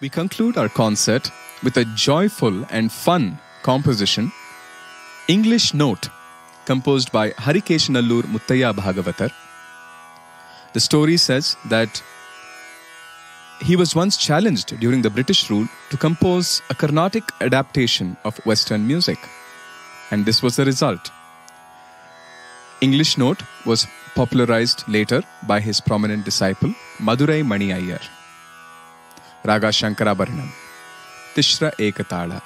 We conclude our concert with a joyful and fun composition, English Note, composed by Harikesanallur Muthiah Bhagavatar. The story says that he was once challenged during the British rule to compose a Carnatic adaptation of Western music, and this was the result. English Note was popularized later by his prominent disciple Madurai Mani Iyer. Raga शंकराभरण तिश्र एकताड़ा